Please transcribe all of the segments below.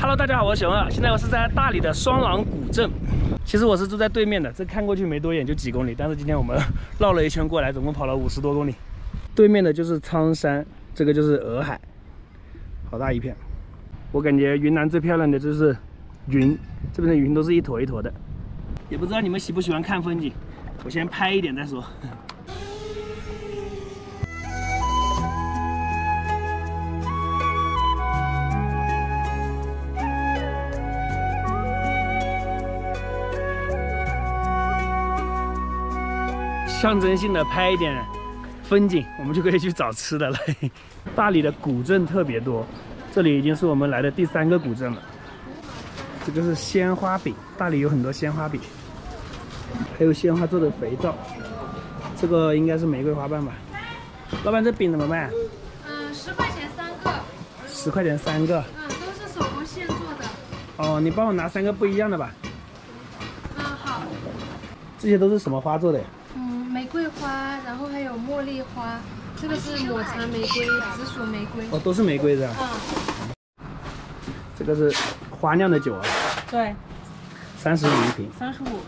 Hello，大家好，我是熊二，现在我是在大理的双廊古镇。其实我是住在对面的，这看过去没多远，就几公里。但是今天我们绕了一圈过来，总共跑了五十多公里。对面的就是苍山，这个就是洱海，好大一片。我感觉云南最漂亮的就是云，这边的云都是一坨一坨的。也不知道你们喜不喜欢看风景，我先拍一点再说。象征性的拍一点风景，我们就可以去找吃的了。大理的古镇特别多，这里已经是我们来的第三个古镇了。这个是鲜花饼，大理有很多鲜花饼，还有鲜花做的肥皂。这个应该是玫瑰花瓣吧？老板，这饼怎么卖？嗯，十块钱三个。十块钱三个。嗯，都是手工现做的。哦，你帮我拿三个不一样的吧。嗯，好。这些都是什么花做的呀？玫瑰花，然后还有茉莉花，这个是抹茶玫瑰、紫薯玫瑰。哦，都是玫瑰的。嗯。这个是花酿的酒啊。对。三十五一瓶。三十五。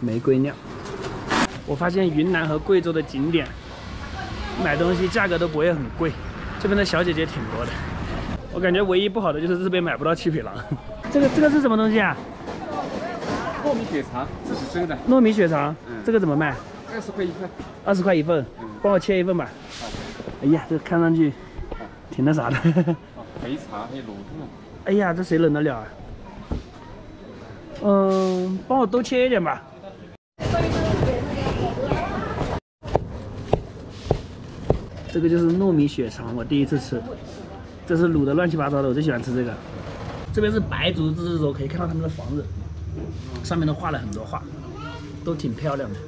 玫瑰酿。我发现云南和贵州的景点买东西价格都不会很贵，这边的小姐姐挺多的。我感觉唯一不好的就是这边买不到七匹狼。这个这个是什么东西啊？糯米血肠，自己生的。糯米血肠，这个怎么卖？二十块一份。二十块一份，帮我切一份吧。哎呀，这看上去挺那啥的。肥肠还有卤肉。哎呀，这谁忍得了啊？嗯，帮我多切一点吧。这个就是糯米血肠，我第一次吃。这是卤的乱七八糟的，我最喜欢吃这个。这边是白族自治州，可以看到他们的房子。上面都画了很多画，都挺漂亮的。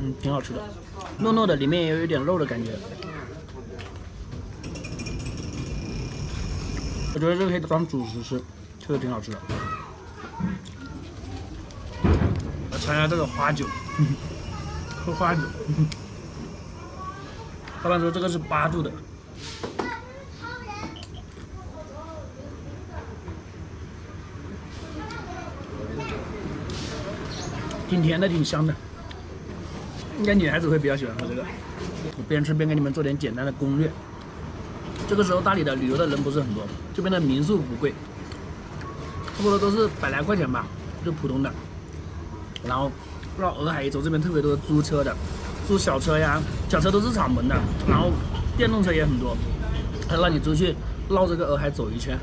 嗯，挺好吃的，糯糯的，里面也有一点肉的感觉。我觉得这个可以当主食吃，确实挺好吃的。我尝一下这个花酒，喝花酒。老板说这个是八度的。挺甜的，挺香的，应该女孩子会比较喜欢喝这个。我边吃边给你们做点简单的攻略。这个时候大理的旅游的人不是很多，这边的民宿不贵，差不多都是百来块钱吧，就普通的。然后绕洱海一周，这边特别多租车的，租小车呀，小车都是敞门的，然后电动车也很多，他让你出去绕这个洱海走一圈，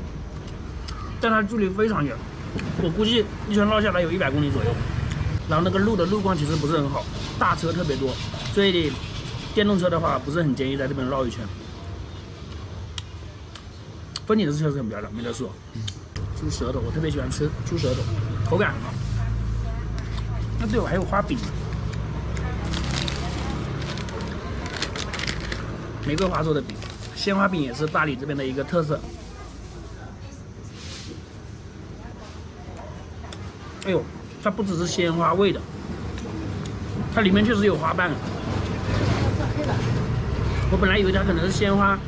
但它距离非常远，我估计一圈绕下来有一百公里左右。然后那个路的路况其实不是很好，大车特别多，所以电动车的话不是很建议在这边绕一圈。风景是确实很漂亮，没得说。猪舌头，我特别喜欢吃猪舌头，口感很好。那对我还有花饼，玫瑰花做的饼，鲜花饼也是大理这边的一个特色。哎呦！它不只是鲜花味的，它里面确实有花瓣。我本来以为它可能是鲜花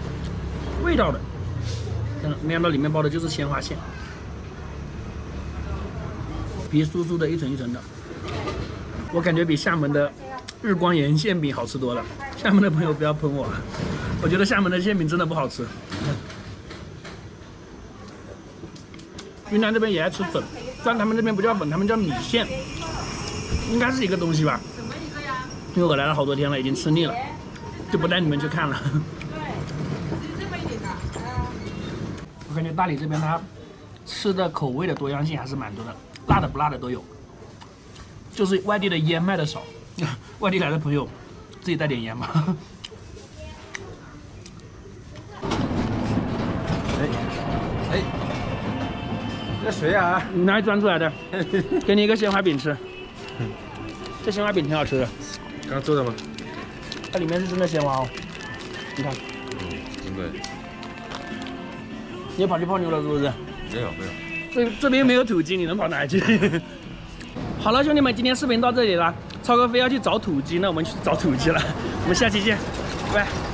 味道的，没想到里面包的就是鲜花馅，皮酥酥的，一层一层的。我感觉比厦门的日光岩馅饼好吃多了。厦门的朋友不要喷我，我觉得厦门的馅饼真的不好吃。云南这边也爱吃粉。但他们这边不叫粉，他们叫米线，应该是一个东西吧？因为我来了好多天了，已经吃腻了，就不带你们去看了。对，这么一点的。我感觉大理这边它吃的口味的多样性还是蛮多的，辣的不辣的都有。就是外地的烟卖的少，外地来的朋友自己带点盐吧这。谁啊？你哪里钻出来的？给你一个鲜花饼吃。这鲜花饼挺好吃的。刚做的吗？它里面是真的鲜花哦。你看。嗯真的。你跑去泡妞了是不是？没有没有。这这边没有土鸡，你能跑哪去？好了，兄弟们，今天视频到这里了。超哥非要去找土鸡，那我们去找土鸡了。我们下期见，拜拜。